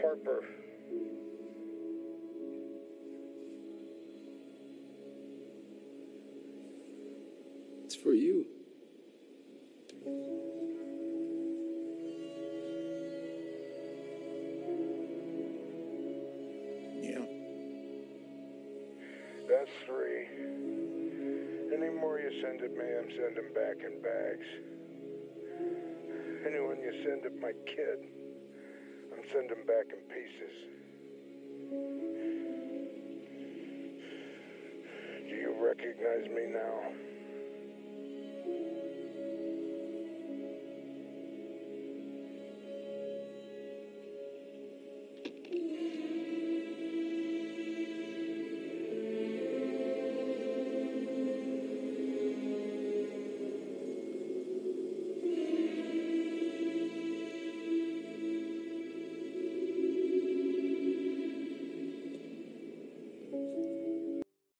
Harper. It's for you. Yeah. That's three. Any more you send at me, I'm sending back in bags. Anyone you send at my kid, I'm sending back in pieces. Do you recognize me now?